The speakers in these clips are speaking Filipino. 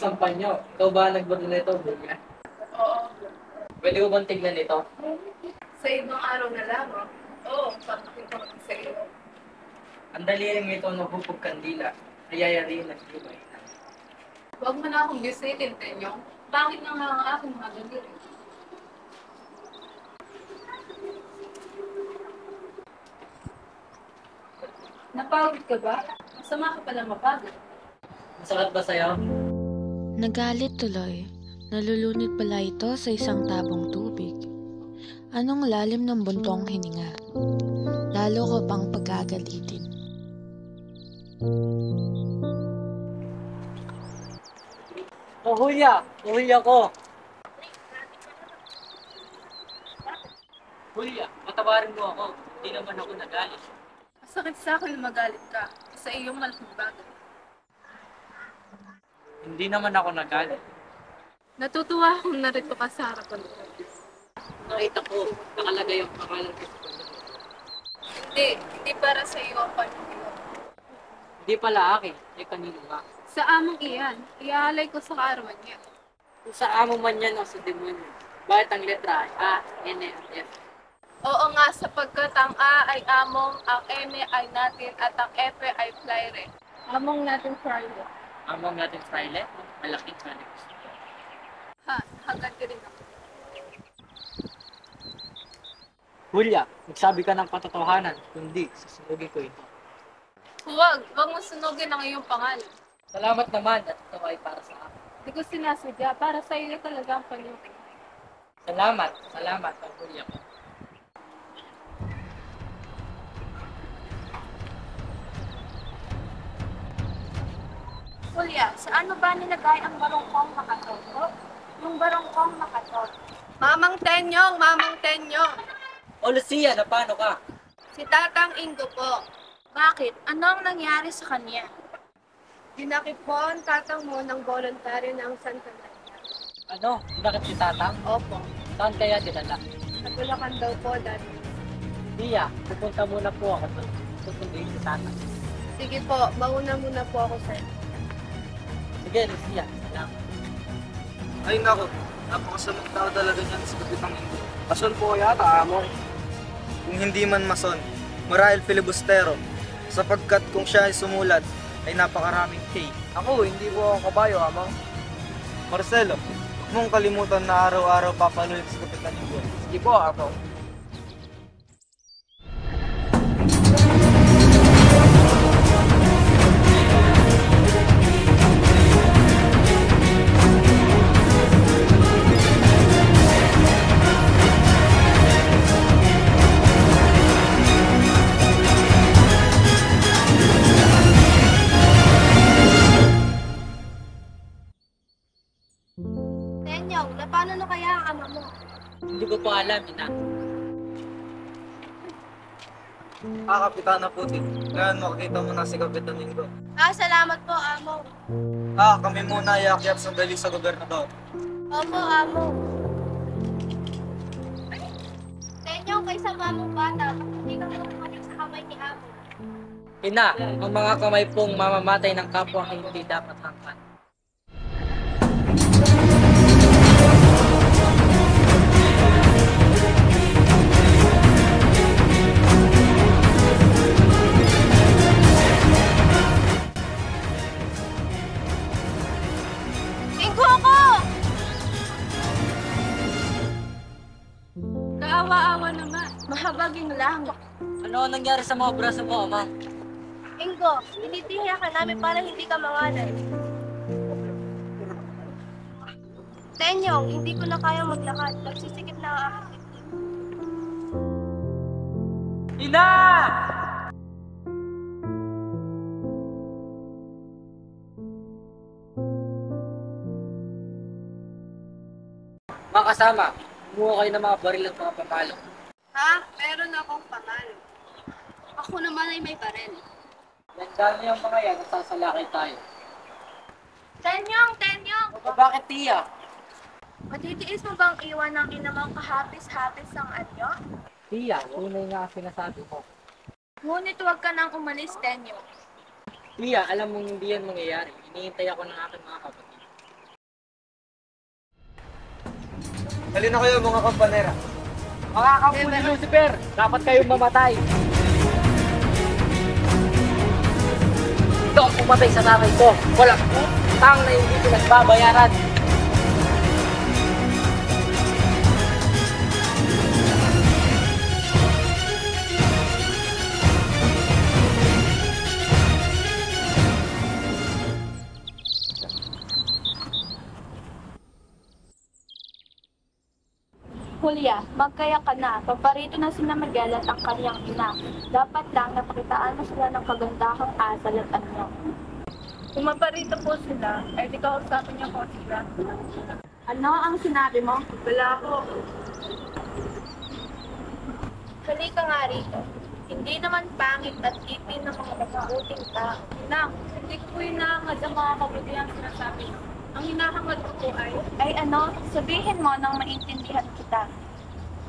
isang panyo. Ikaw ba nagbato nito, Bulya? Oo. Pwede ko bang tignan ito? Sa ibang araw na lamang. Oo, papakita ko sa iyo. Ang daliling ito nahupog kandila. Nayayari ng libay. Huwag mo na akong bisitin, Tenyong. Bakit na nga ang aking mga daliri? Napagod ka ba? Masama ka pala mapagod. Masakit ba sa'yo? Nagalit tuloy. Nalulunod pala ito sa isang tabong tubig. Anong lalim ng buntong hininga. Lalo ko pang pagagalitin. Oh, Hulya! Hulya ko! Hulya, patawarin mo ako. Hindi naman ako nagalit. Masakit sa akin na magalit ka sa iyong malaking bagay. Hindi naman ako nagalit. Natutuwa akong narito ka sa harapan ko. Nakita ko, nakalagay ang pangalan ko sa. Hindi, hindi para sa iyo ang panunod. Hindi pala akin, eh kanino nga. Sa among iyan, iaalay ko sa kaarawan niya. Kung sa amo man yan o sa demonyo, bakit ang letra ay A, N, at F? Oo nga, sapagkat ang A ay among, ang N ay natin, at ang F ay flyre. Among natin Friday. Among natin Friday, malaking kalig. Ha, hanggang ka rin ako. Hulya, nagsabi ka ng katotohanan, kundi susunugin ko ito. Huwag, huwag mo sunugin ang iyong pangalan. Salamat naman at ito ay para sa akin. Hindi ko sinasadya, para sa iyo talaga ang panunod. Salamat, salamat ang Hulya ko. Kuya, saan mo ba nilagay ang barongkong makatoto? Yung barongkong makatot. Mamang Tenyong, Mamang Tenyong. O Lucia, na paano ka? Si Tatang Ingo po. Bakit? Ano ang nangyari sa kanya? Dinakip po ang tatang mo ng voluntaryo ng Santa Maria. Ano, bakit si Tatang? Opo, Saan kaya dinala? nagulakan daw po dati. Tia, pupunta muna po ako doon. Susunduin si Tatang. Sige po, mauna muna po ako sir. Sige, Lucia, salamat. Ay nako, napakasamang tao talaga niyan sa kapitang hindi. Mason po yata, amo. Kung hindi man mason, marahil filibustero. Sapagkat kung siya ay sumulat, ay napakaraming K. Ako, hindi po ako kabayo, amo. Marcelo, huwag mong kalimutan na araw-araw papalulit sa kapitan buwan. Sige po, ako. Alam, ina. Ah, Kapitana Putin. Ngayon makikita mo na si Kapitan Linggo. Ah, salamat po, amo. Ah, kami muna iakyat sandali sa gobernador. Opo, amo. Tenyong, kay sa mamong bata, hindi ka muna sa kamay ni amo? Ina, ang mga kamay pong mamamatay ng kapwa ay hindi dapat hangkan. Nangyari sa mga braso mo, ama? Ingo, tinitiya ka namin para hindi ka mangalan. Tenyong, hindi ko na kaya maglakad. Nagsisikip na ang aking dibdib. Ina! Mga kasama, kumuha kayo ng mga baril at mga pamalo. Ha? Meron akong pamalo. Ako naman ay may barel. Landaan niyo yung mga yan at tayo. Tenyong! Tenyong! O bakit, Tia? Matitiis mo bang iwan ng inamang kahapis-hapis ang anyo? Tia, tunay nga ang sinasabi mo. Ngunit huwag ka nang umalis, Tenyong. Tia, alam mong hindi yan mangyayari. Iniintay ako ng aking mga kapatid. Dali na kayo mga kampanera. Mga kampanera, Lucifer! Dapat kayong mamatay! Ito ang pumatay sa tatay ko. Walang utang na hindi pinagbabayaran. Julia, magkaya ka na. Paparito na sina Miguel at ang kanyang ina. Dapat lang napakitaan mo sila ng kagandahang asal at anyo. Kung maparito po sila, ay di kausapin niyo po sila. Ano ang sinabi mo? Wala po. Halika nga rito. Hindi naman pangit at ipin ng mga mabuting tao. Nang, hindi ko po hinahangad ang mga kabuti ang sinasabi. Ang hinahangad ko po ay, Ay ano, sabihin mo nang maintindihan kita.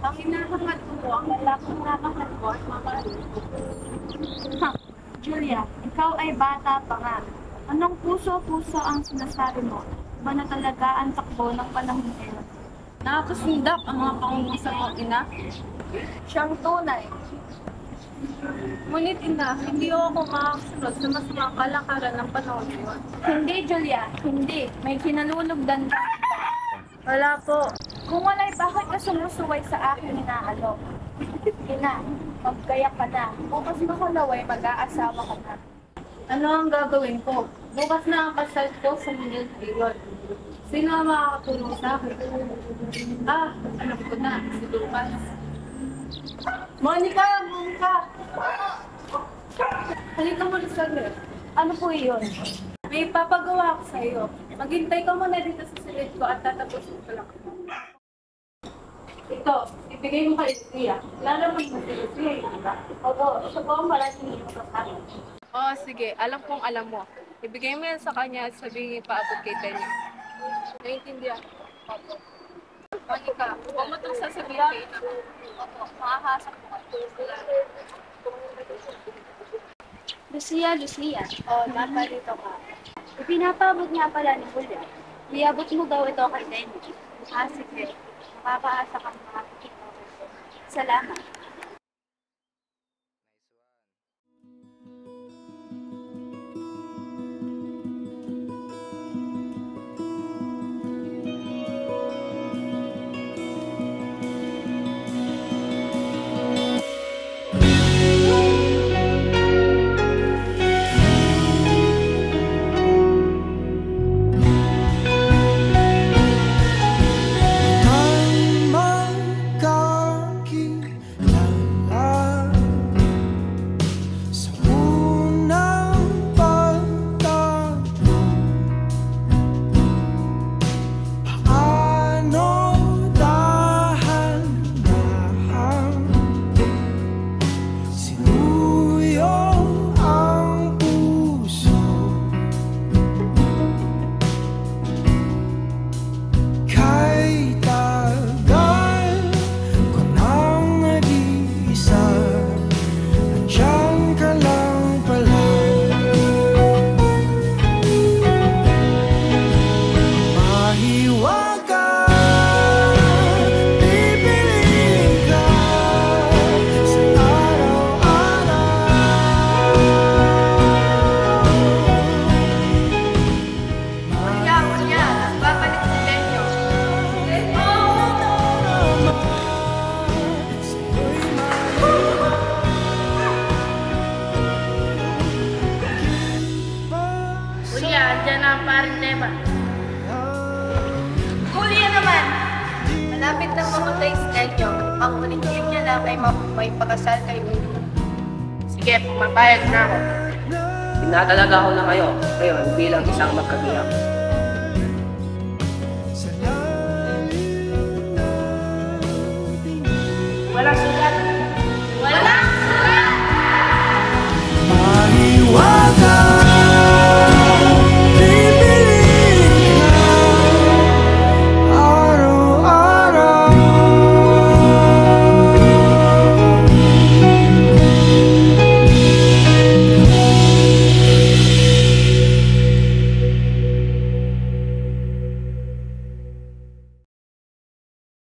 Ang hinahangad ko po ang lalaking namahal ko at mamahalin ko. Ha, Julia, ikaw ay bata pa nga. Anong puso-puso ang sinasabi mo? Ba na talaga ang takbo ng panahon ngayon? Nakakasindak ang mga pangungusap ng ina. Siyang tunay. Ngunit ina, hindi ako makakasunod sa mas mga kalakaran ng panahon ngayon. Hindi, Julia. Hindi. May kinalulugdan ka. Wala po. Kung wala'y bakit ka sumusuway sa akin inaalok? Ina, magkaya ka na. Bukas makulaway, mag-aasawa ka na. Ano ang gagawin ko? Bukas na ang kasal ko sa Manil Period. Sino ang makakatulong sa akin? Ah, alam ko na, si Lucas. Monica! Monica! Halika mo saglit. Ano po iyon? May papagawa ako sa iyo. Maghintay ka muna dito sa silid ko at tatapusin ko lang. Ito, ibigay mo kay Lucia. Lalo mo si Lucia, hindi ba? Opo, siya po ang malaking hindi ko akin. Oo, sige. Alam kong alam mo. Ibigay mo yan sa kanya at sabihin paabot kay Tenyo. Naintindihan? Opo. Monica, huwag mo itong sasabihin kay Ina. Opo, makahasap mo kayo. Lucia, Lucia. Oo, naparito ka. Ipinapabot nga pala ni Julia. Iabot mo daw ito kay Lenny. Ah, sige. Makakaasa ka ko. Salamat. lahat ay may pakasal kay Ulo. Sige, pumapayag na ako. Tinatalaga ko na kayo ngayon bilang isang magkabiyak. Wala sila.